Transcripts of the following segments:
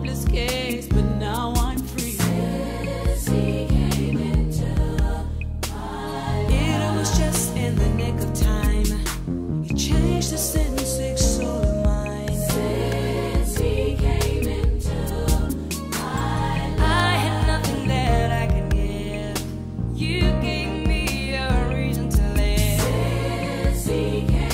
hopeless case, but now I'm free. Since he came into my life. It was just in the nick of time. He changed the sin-sick soul of mine. Since he came into my life. I had nothing that I could give. You gave me a reason to live. Since he came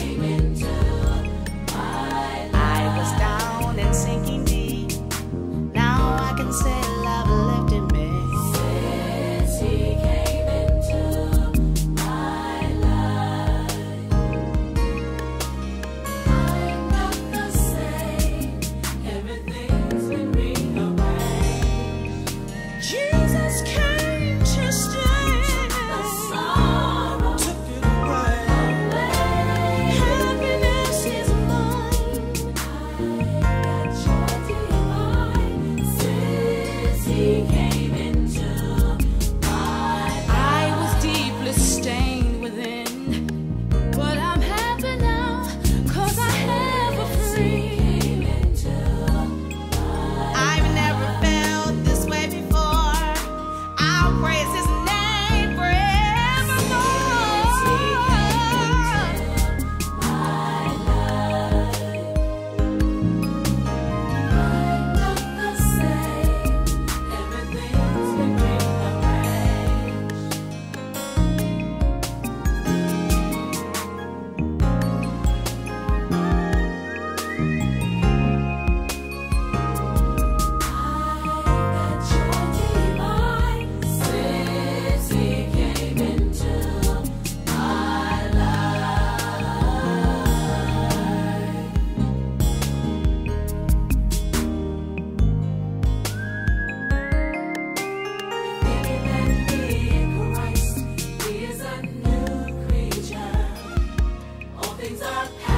things are.